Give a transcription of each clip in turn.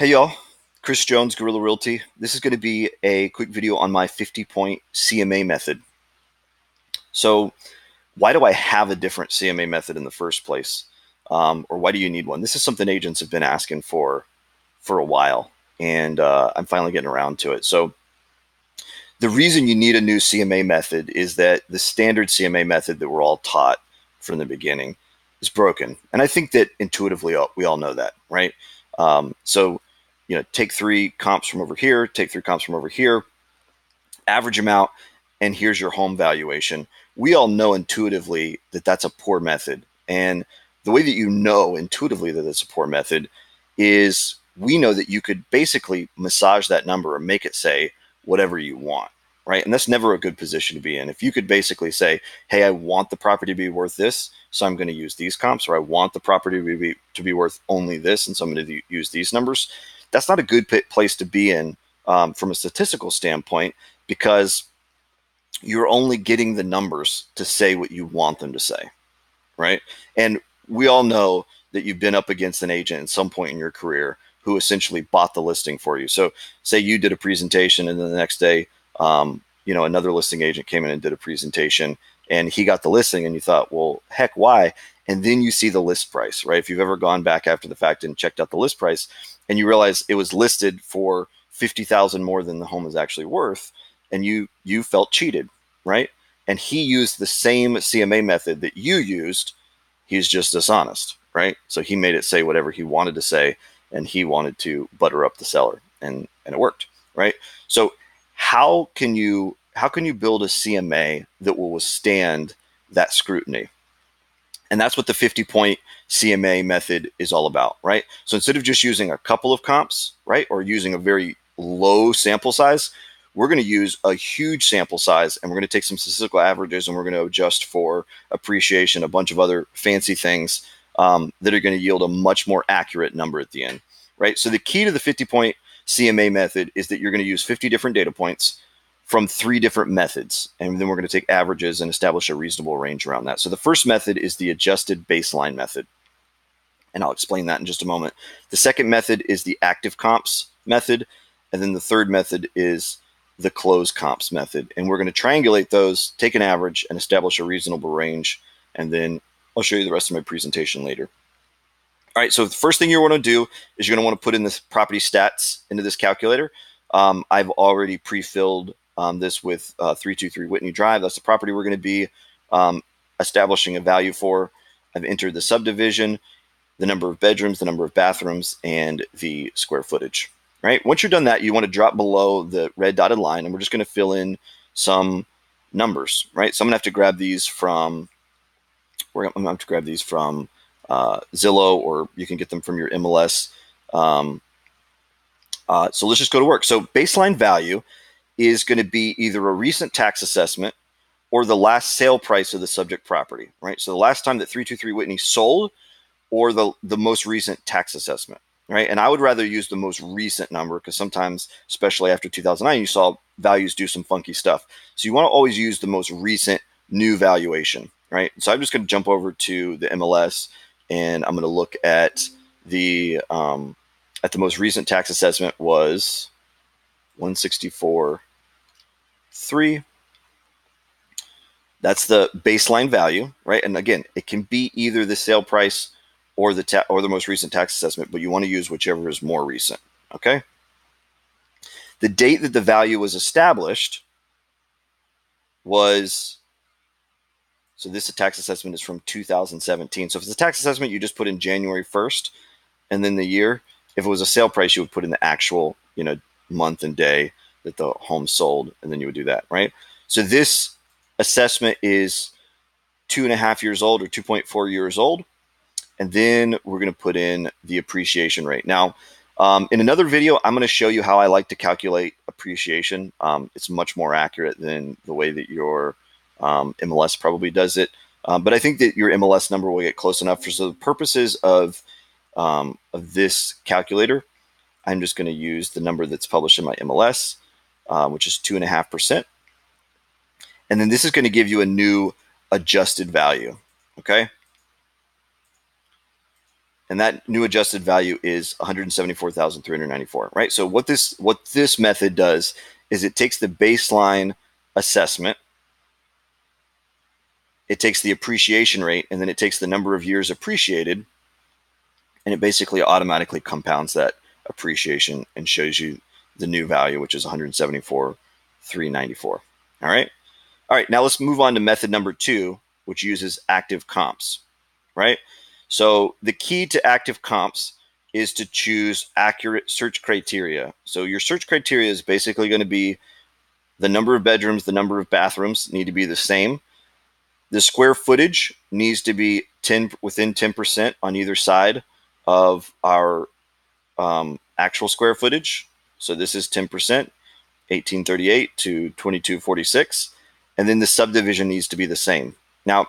Hey y'all, Chris Jones, Guerilla Realty. This is going to be a quick video on my 50 point CMA method. So, why do I have a different CMA method in the first place? Um, or why do you need one? This is something agents have been asking for for a while, and uh, I'm finally getting around to it. So, the reason you need a new CMA method is that the standard CMA method that we're all taught from the beginning is broken. And I think that intuitively we all know that, right? Um, so, you know, take three comps from over here, take three comps from over here, average them out, and here's your home valuation. We all know intuitively that that's a poor method. And the way that you know intuitively that it's a poor method is we know that you could basically massage that number or make it say whatever you want, right? And that's never a good position to be in. If you could basically say, hey, I want the property to be worth this, so I'm going to use these comps, or I want the property to be, to be worth only this, and so I'm going to use these numbers that's not a good place to be in um, from a statistical standpoint because you're only getting the numbers to say what you want them to say, right? And we all know that you've been up against an agent at some point in your career who essentially bought the listing for you. So, say you did a presentation, and then the next day, um, you know, another listing agent came in and did a presentation, and he got the listing, and you thought, well, heck, why? And then you see the list price, right? If you've ever gone back after the fact and checked out the list price, and you realize it was listed for 50,000 more than the home is actually worth and you you felt cheated, right? And he used the same CMA method that you used. He's just dishonest, right? So he made it say whatever he wanted to say and he wanted to butter up the seller and and it worked, right? So how can you how can you build a CMA that will withstand that scrutiny? And that's what the 50 point CMA method is all about, right? So instead of just using a couple of comps, right, or using a very low sample size, we're going to use a huge sample size and we're going to take some statistical averages and we're going to adjust for appreciation, a bunch of other fancy things um, that are going to yield a much more accurate number at the end, right? So the key to the 50 point CMA method is that you're going to use 50 different data points from three different methods. And then we're going to take averages and establish a reasonable range around that. So the first method is the adjusted baseline method. And I'll explain that in just a moment. The second method is the active comps method. And then the third method is the close comps method. And we're going to triangulate those, take an average, and establish a reasonable range. And then I'll show you the rest of my presentation later. All right, so the first thing you want to do is you're going to want to put in this property stats into this calculator. Um, I've already pre-filled um, this with uh, 323 Whitney Drive. That's the property we're going to be um, establishing a value for. I've entered the subdivision, the number of bedrooms, the number of bathrooms, and the square footage. Right. Once you're done that, you want to drop below the red dotted line, and we're just going to fill in some numbers. Right. So I'm going to have to grab these from. We're going to have to grab these from uh, Zillow, or you can get them from your MLS. Um, uh, so let's just go to work. So baseline value is going to be either a recent tax assessment or the last sale price of the subject property, right? So the last time that 323 Whitney sold or the, the most recent tax assessment, right? And I would rather use the most recent number because sometimes, especially after 2009, you saw values do some funky stuff. So you want to always use the most recent new valuation, right? So I'm just going to jump over to the MLS and I'm going to look at the um, at the most recent tax assessment was 164 three. That's the baseline value, right? And again, it can be either the sale price or the ta- or the most recent tax assessment, but you want to use whichever is more recent. Okay. The date that the value was established was so this tax assessment is from 2017. So if it's a tax assessment, you just put in January 1st and then the year. If it was a sale price, you would put in the actual, you know, month and day that the home sold, and then you would do that, right? So this assessment is two and a half years old or 2.4 years old. And then we're going to put in the appreciation rate. Now, um, in another video, I'm going to show you how I like to calculate appreciation. Um, it's much more accurate than the way that your um, MLS probably does it. Um, but I think that your MLS number will get close enough for so the purposes of um, of this calculator. I'm just going to use the number that's published in my MLS uh, which is 2.5%. And then this is going to give you a new adjusted value. Okay. and that new adjusted value is 174,394, right? So what this what this method does is it takes the baseline assessment, it takes the appreciation rate, and then it takes the number of years appreciated, and it basically automatically compounds that appreciation and shows you the new value, which is 174,394. All right. All right. Now let's move on to method number two, which uses active comps, right? So the key to active comps is to choose accurate search criteria. So your search criteria is basically going to be the number of bedrooms, the number of bathrooms need to be the same. The square footage needs to be 10 within 10% on either side of our um, actual square footage. So this is 10%, 1838 to 2246. And then the subdivision needs to be the same. Now,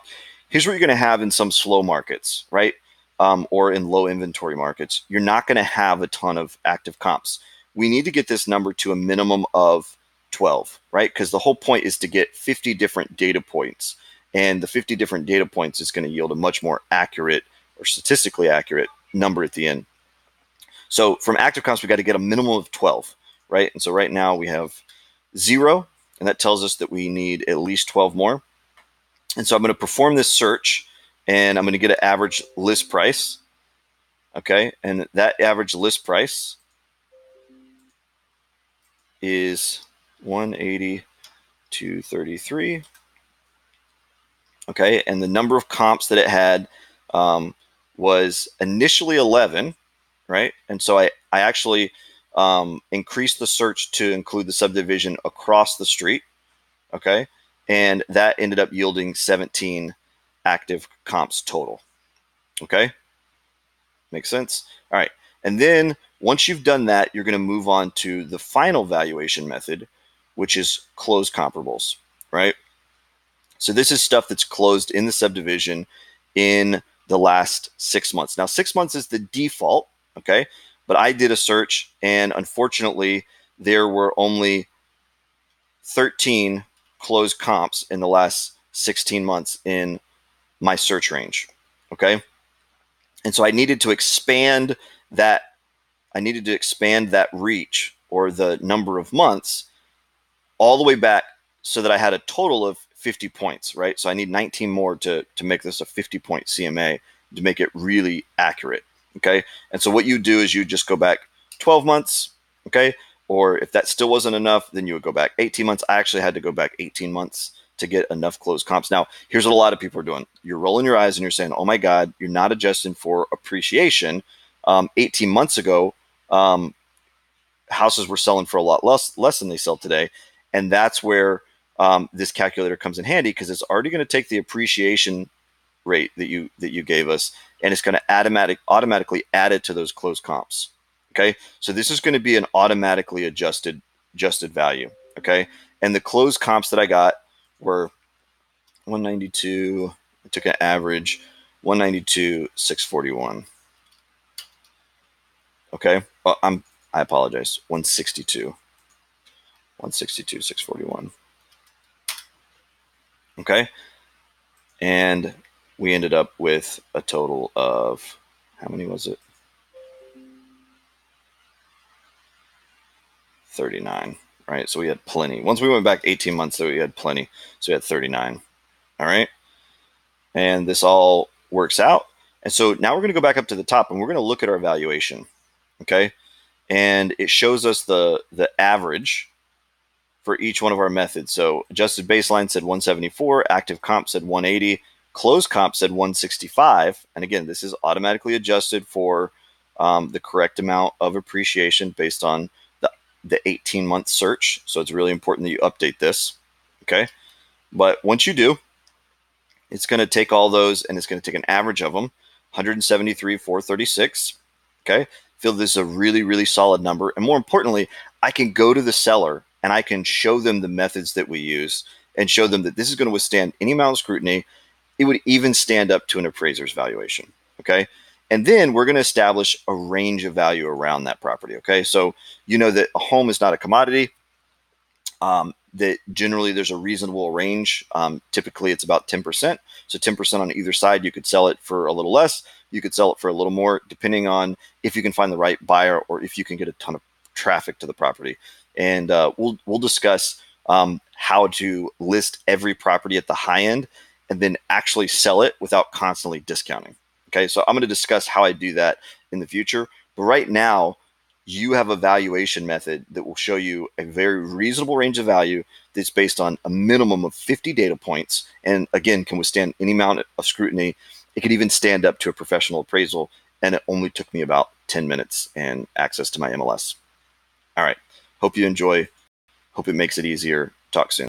here's what you're going to have in some slow markets, right? Um, or in low inventory markets. You're not going to have a ton of active comps. We need to get this number to a minimum of 12, right? Because the whole point is to get 50 different data points. And the 50 different data points is going to yield a much more accurate or statistically accurate number at the end. So from active comps, we got to get a minimum of 12, right? And so right now we have zero, and that tells us that we need at least 12 more. And so I'm going to perform this search and I'm going to get an average list price. Okay. And that average list price is 180 to 33. Okay. And the number of comps that it had um, was initially 11. Right. And so I, I actually um, increased the search to include the subdivision across the street. Okay and that ended up yielding 17 active comps total. Okay, makes sense. All right, and then once you've done that, you're going to move on to the final valuation method, which is closed comparables, right? So this is stuff that's closed in the subdivision in the last six months. Now, six months is the default, okay? But I did a search, and unfortunately, there were only 13 closed comps in the last 16 months in my search range. Okay. And so I needed to expand that. I needed to expand that reach or the number of months all the way back so that I had a total of 50 points, right? So I need 19 more to, to make this a 50 point CMA to make it really accurate. Okay. And so what you do is you just go back 12 months. Okay. Or if that still wasn't enough, then you would go back 18 months. I actually had to go back 18 months to get enough closed comps. Now, here's what a lot of people are doing. You're rolling your eyes and you're saying, oh my God, you're not adjusting for appreciation. Um, 18 months ago, um, houses were selling for a lot less, less than they sell today. And that's where um, this calculator comes in handy because it's already going to take the appreciation rate that you that you gave us and it's going to automatic automatically add it to those closed comps. Okay, so this is going to be an automatically adjusted adjusted value. Okay, and the closed comps that I got were 192. I took an average 192, 641. Okay, well, I'm I apologize. 162, 162, 641. Okay, and we ended up with a total of how many was it? 39, right? So we had plenty. Once we went back 18 months, so we had plenty. So we had 39. All right. And this all works out. And so now we're going to go back up to the top and we're going to look at our valuation. Okay. And it shows us the, the average for each one of our methods. So adjusted baseline said 174, active comp said 180, closed comp said 165. And again, this is automatically adjusted for um, the correct amount of appreciation based on the 18 month search. So it's really important that you update this. Okay. But once you do, it's going to take all those and it's going to take an average of them 173, 436. Okay. Feel this is a really, really solid number. And more importantly, I can go to the seller and I can show them the methods that we use and show them that this is going to withstand any amount of scrutiny. It would even stand up to an appraiser's valuation. Okay. And then we're going to establish a range of value around that property. Okay. So you know that a home is not a commodity. Um, that generally there's a reasonable range. Um, typically it's about 10%. So 10% on either side, you could sell it for a little less, you could sell it for a little more, depending on if you can find the right buyer or if you can get a ton of traffic to the property. And uh, we'll we'll discuss um, how to list every property at the high end and then actually sell it without constantly discounting. Okay, so I'm going to discuss how I do that in the future. But right now, you have a valuation method that will show you a very reasonable range of value that's based on a minimum of 50 data points and again can withstand any amount of scrutiny it could even stand up to a professional appraisal and it only took me about 10 minutes and access to my mls all right hope you enjoy. Hope it makes it easier. Talk soon